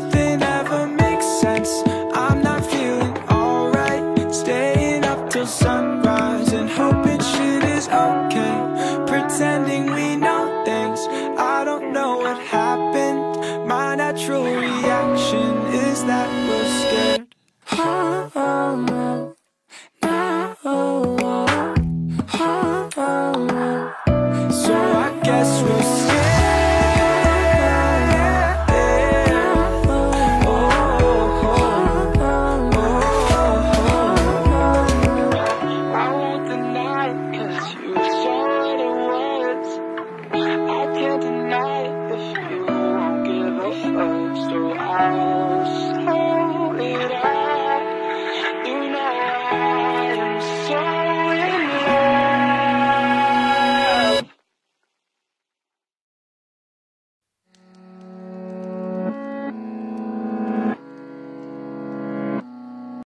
nothing ever makes sense. I'm not feeling alright. Staying up till sunrise And hoping shit is okay. Pretending we know things. I don't know what happened. My natural comes to us.